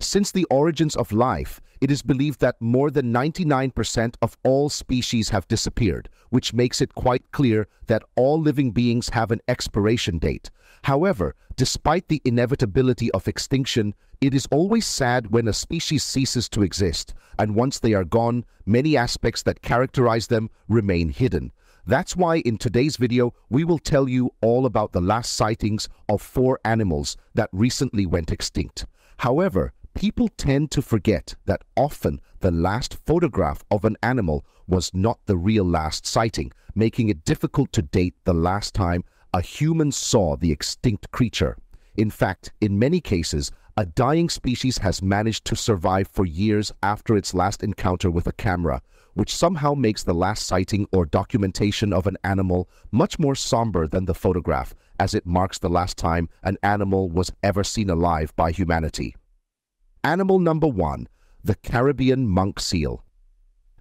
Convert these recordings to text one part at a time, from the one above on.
Since the origins of life, it is believed that more than 99% of all species have disappeared, which makes it quite clear that all living beings have an expiration date. However, despite the inevitability of extinction, it is always sad when a species ceases to exist, and once they are gone, many aspects that characterize them remain hidden. That's why in today's video, we will tell you all about the last sightings of four animals that recently went extinct. However, people tend to forget that often the last photograph of an animal was not the real last sighting, making it difficult to date the last time a human saw the extinct creature. In fact, in many cases, a dying species has managed to survive for years after its last encounter with a camera, which somehow makes the last sighting or documentation of an animal much more somber than the photograph, as it marks the last time an animal was ever seen alive by humanity. Animal number one, the Caribbean monk seal.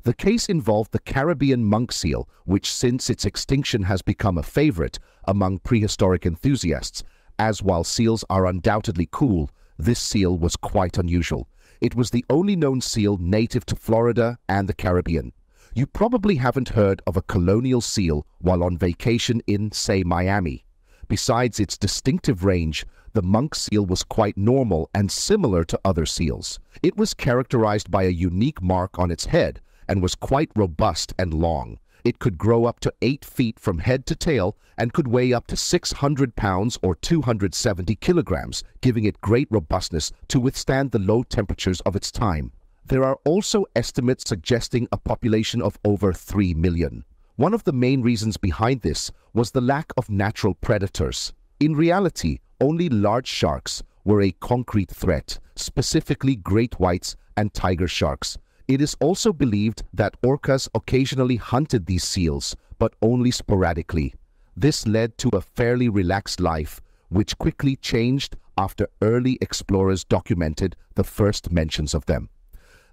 The case involved the Caribbean monk seal, which since its extinction has become a favorite among prehistoric enthusiasts, as while seals are undoubtedly cool, this seal was quite unusual. It was the only known seal native to Florida and the Caribbean. You probably haven't heard of a colonial seal while on vacation in, say, Miami. Besides its distinctive range, the monk seal was quite normal and similar to other seals. It was characterized by a unique mark on its head and was quite robust and long. It could grow up to 8 feet from head to tail and could weigh up to 600 pounds or 270 kilograms, giving it great robustness to withstand the low temperatures of its time. There are also estimates suggesting a population of over 3 million. One of the main reasons behind this was the lack of natural predators. In reality, only large sharks were a concrete threat, specifically great whites and tiger sharks. It is also believed that orcas occasionally hunted these seals, but only sporadically. This led to a fairly relaxed life, which quickly changed after early explorers documented the first mentions of them.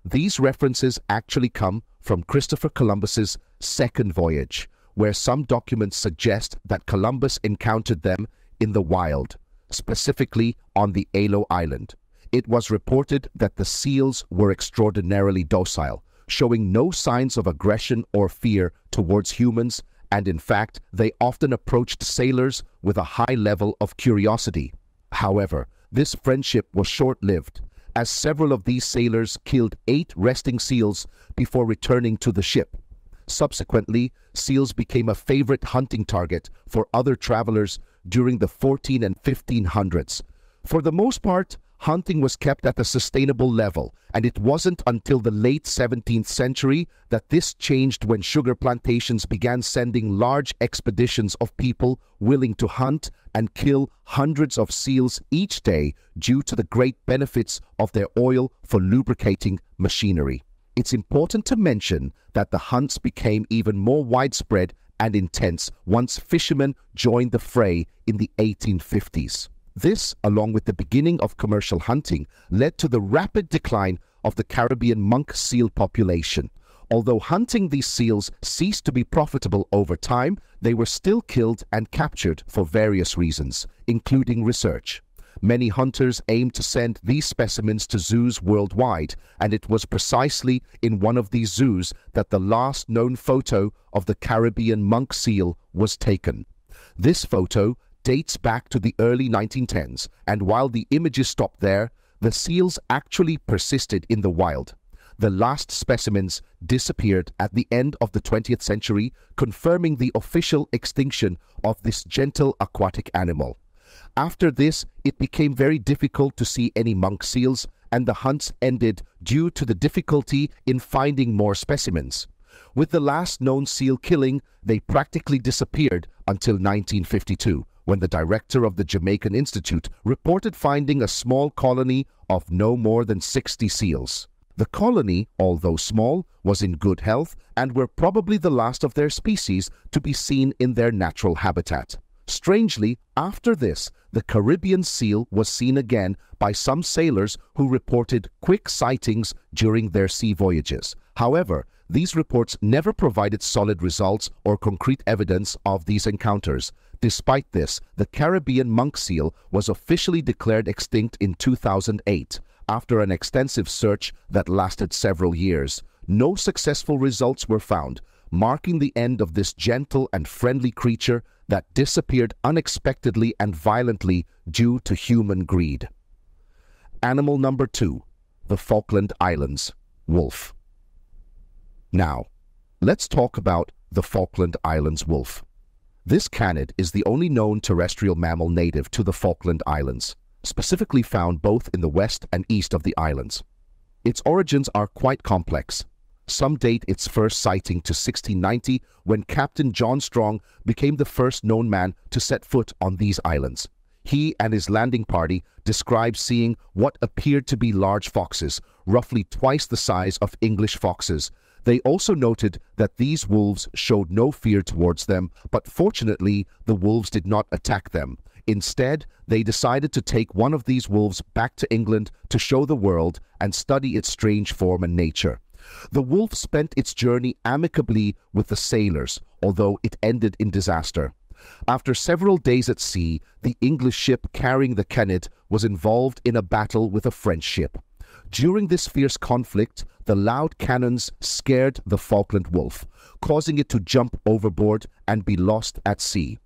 These references actually come from Christopher Columbus's second voyage, where some documents suggest that Columbus encountered them in the wild, specifically on the Alo Island. It was reported that the seals were extraordinarily docile, showing no signs of aggression or fear towards humans, and in fact, they often approached sailors with a high level of curiosity. However, this friendship was short-lived, as several of these sailors killed eight resting seals before returning to the ship. Subsequently, seals became a favorite hunting target for other travelers during the 14 and 1500s. For the most part, hunting was kept at a sustainable level, and it wasn't until the late 17th century that this changed when sugar plantations began sending large expeditions of people willing to hunt and kill hundreds of seals each day due to the great benefits of their oil for lubricating machinery. It's important to mention that the hunts became even more widespread and intense once fishermen joined the fray in the 1850s. This, along with the beginning of commercial hunting, led to the rapid decline of the Caribbean monk seal population. Although hunting these seals ceased to be profitable over time, they were still killed and captured for various reasons, including research. Many hunters aimed to send these specimens to zoos worldwide, and it was precisely in one of these zoos that the last known photo of the Caribbean monk seal was taken. This photo dates back to the early 1910s, and while the images stopped there, the seals actually persisted in the wild. The last specimens disappeared at the end of the 20th century, confirming the official extinction of this gentle aquatic animal. After this, it became very difficult to see any monk seals, and the hunts ended due to the difficulty in finding more specimens. With the last known seal killing, they practically disappeared until 1952, when the director of the Jamaican Institute reported finding a small colony of no more than 60 seals. The colony, although small, was in good health and were probably the last of their species to be seen in their natural habitat. Strangely, after this, the Caribbean seal was seen again by some sailors who reported quick sightings during their sea voyages. However, these reports never provided solid results or concrete evidence of these encounters. Despite this, the Caribbean monk seal was officially declared extinct in 2008, After an extensive search that lasted several years, no successful results were found, marking the end of this gentle and friendly creature that disappeared unexpectedly and violently due to human greed. Animal number two, the Falkland Islands, wolf. Now, let's talk about the Falkland Islands wolf. This canid is the only known terrestrial mammal native to the Falkland Islands, specifically found both in the west and east of the islands. Its origins are quite complex. Some date its first sighting to 1690 when Captain John Strong became the first known man to set foot on these islands. He and his landing party described seeing what appeared to be large foxes, roughly twice the size of English foxes. They also noted that these wolves showed no fear towards them, but fortunately the wolves did not attack them. Instead, they decided to take one of these wolves back to England to show the world and study its strange form and nature. The wolf spent its journey amicably with the sailors, although it ended in disaster. After several days at sea, the English ship carrying the canid was involved in a battle with a French ship. During this fierce conflict, the loud cannons scared the Falkland wolf, causing it to jump overboard and be lost at sea.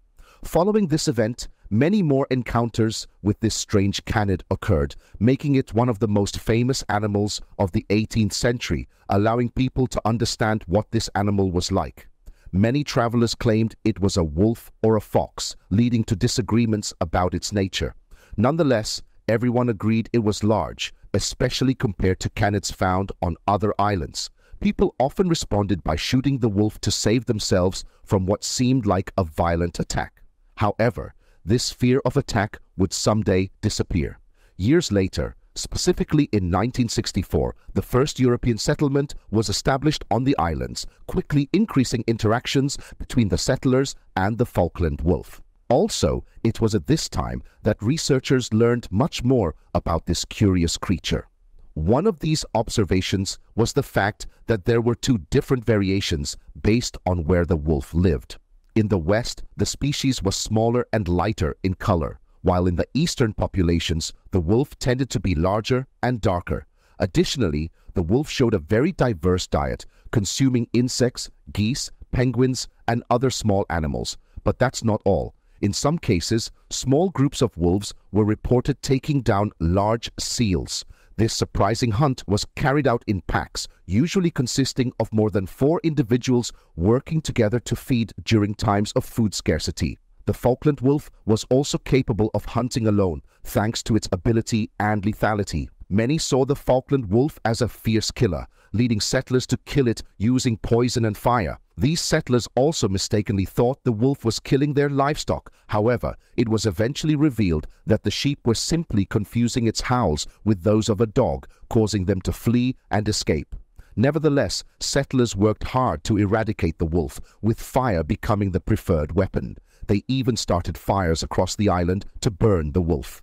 Following this event, Many more encounters with this strange canid occurred, making it one of the most famous animals of the 18th century, allowing people to understand what this animal was like. Many travelers claimed it was a wolf or a fox, leading to disagreements about its nature. Nonetheless, everyone agreed it was large, especially compared to canids found on other islands. People often responded by shooting the wolf to save themselves from what seemed like a violent attack. However, this fear of attack would someday disappear. Years later, specifically in 1964, the first European settlement was established on the islands, quickly increasing interactions between the settlers and the Falkland wolf. Also, it was at this time that researchers learned much more about this curious creature. One of these observations was the fact that there were two different variations based on where the wolf lived. In the west, the species was smaller and lighter in color, while in the eastern populations, the wolf tended to be larger and darker. Additionally, the wolf showed a very diverse diet, consuming insects, geese, penguins, and other small animals. But that's not all. In some cases, small groups of wolves were reported taking down large seals. This surprising hunt was carried out in packs, usually consisting of more than four individuals working together to feed during times of food scarcity. The Falkland wolf was also capable of hunting alone, thanks to its ability and lethality. Many saw the Falkland wolf as a fierce killer, leading settlers to kill it using poison and fire. These settlers also mistakenly thought the wolf was killing their livestock. However, it was eventually revealed that the sheep were simply confusing its howls with those of a dog, causing them to flee and escape. Nevertheless, settlers worked hard to eradicate the wolf, with fire becoming the preferred weapon. They even started fires across the island to burn the wolf.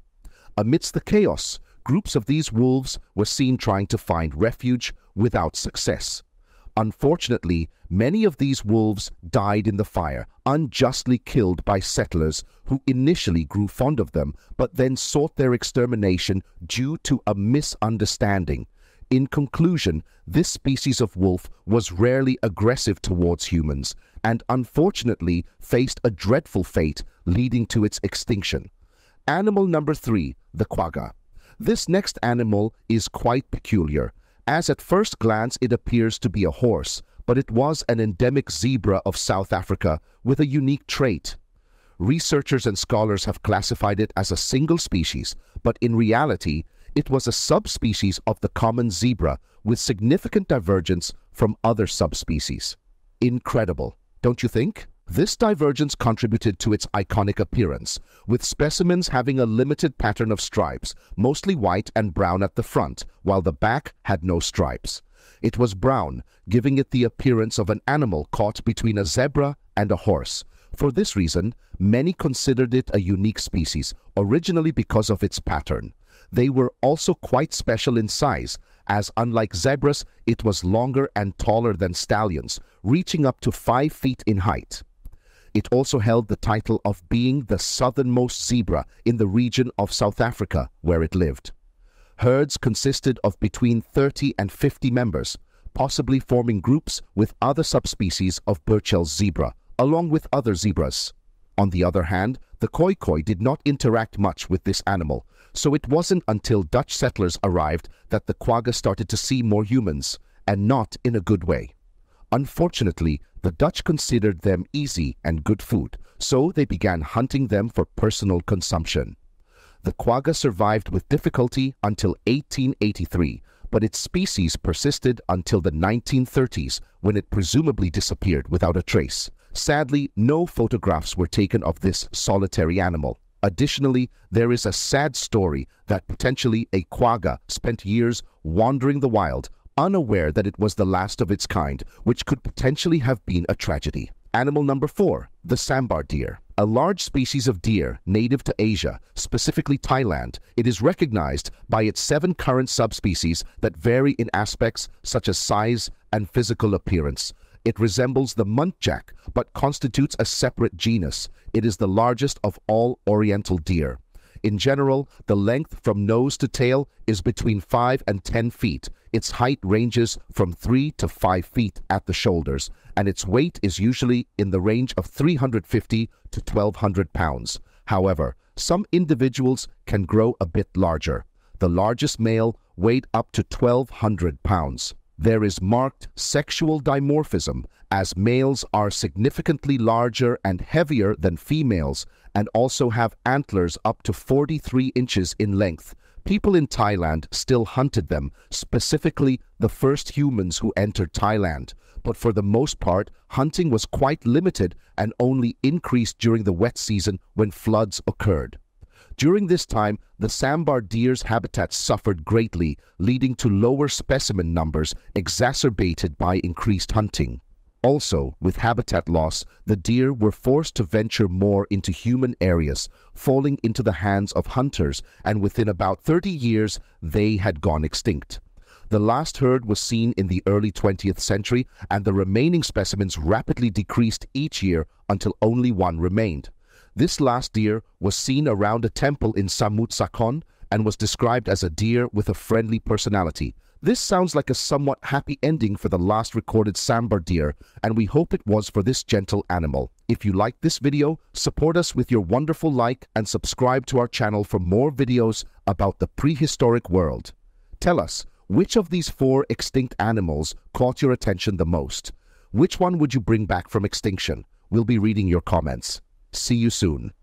Amidst the chaos, groups of these wolves were seen trying to find refuge without success. Unfortunately, many of these wolves died in the fire, unjustly killed by settlers who initially grew fond of them, but then sought their extermination due to a misunderstanding. In conclusion, this species of wolf was rarely aggressive towards humans and unfortunately faced a dreadful fate leading to its extinction. Animal number three, the quagga. This next animal is quite peculiar as at first glance it appears to be a horse, but it was an endemic zebra of South Africa with a unique trait. Researchers and scholars have classified it as a single species, but in reality, it was a subspecies of the common zebra with significant divergence from other subspecies. Incredible, don't you think? This divergence contributed to its iconic appearance, with specimens having a limited pattern of stripes, mostly white and brown at the front, while the back had no stripes. It was brown, giving it the appearance of an animal caught between a zebra and a horse. For this reason, many considered it a unique species, originally because of its pattern. They were also quite special in size, as unlike zebras, it was longer and taller than stallions, reaching up to 5 feet in height. It also held the title of being the southernmost zebra in the region of South Africa where it lived. Herds consisted of between 30 and 50 members, possibly forming groups with other subspecies of Burchell's zebra, along with other zebras. On the other hand, the Khoikhoi did not interact much with this animal, so it wasn't until Dutch settlers arrived that the quagga started to see more humans, and not in a good way. Unfortunately, the Dutch considered them easy and good food, so they began hunting them for personal consumption. The quagga survived with difficulty until 1883, but its species persisted until the 1930s when it presumably disappeared without a trace. Sadly, no photographs were taken of this solitary animal. Additionally, there is a sad story that potentially a quagga spent years wandering the wild, unaware that it was the last of its kind, which could potentially have been a tragedy. Animal number four, the sambar deer. A large species of deer native to Asia, specifically Thailand, it is recognized by its seven current subspecies that vary in aspects such as size and physical appearance. It resembles the muntjac, but constitutes a separate genus. It is the largest of all oriental deer. In general, the length from nose to tail is between 5 and 10 feet. Its height ranges from 3 to 5 feet at the shoulders, and its weight is usually in the range of 350 to 1200 pounds. However, some individuals can grow a bit larger. The largest male weighed up to 1200 pounds. There is marked sexual dimorphism as males are significantly larger and heavier than females and also have antlers up to 43 inches in length. People in Thailand still hunted them, specifically the first humans who entered Thailand. But for the most part, hunting was quite limited and only increased during the wet season when floods occurred. During this time, the sambar deer's habitat suffered greatly, leading to lower specimen numbers exacerbated by increased hunting. Also, with habitat loss, the deer were forced to venture more into human areas, falling into the hands of hunters, and within about 30 years, they had gone extinct. The last herd was seen in the early 20th century, and the remaining specimens rapidly decreased each year until only one remained. This last deer was seen around a temple in Samut Sakhon and was described as a deer with a friendly personality, this sounds like a somewhat happy ending for the last recorded sambar deer, and we hope it was for this gentle animal. If you liked this video, support us with your wonderful like and subscribe to our channel for more videos about the prehistoric world. Tell us, which of these four extinct animals caught your attention the most? Which one would you bring back from extinction? We'll be reading your comments. See you soon.